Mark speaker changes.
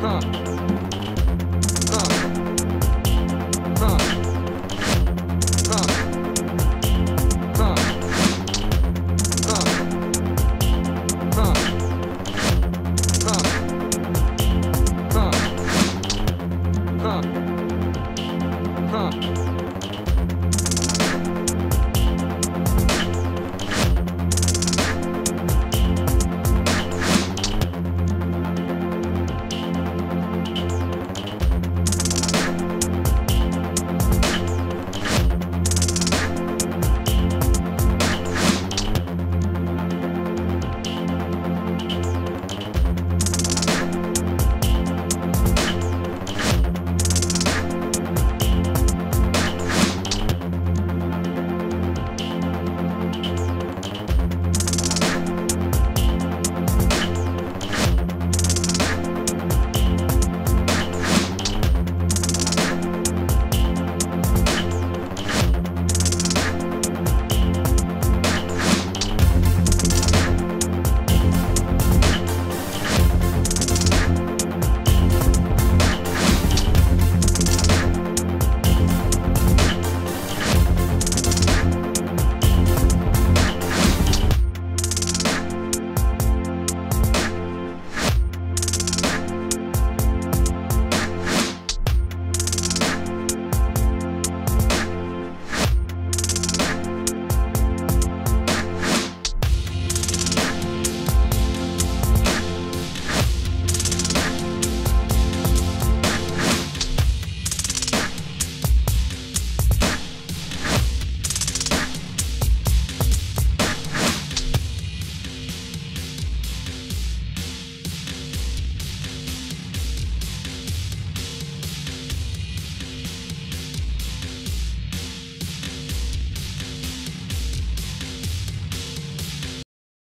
Speaker 1: Huh. heart.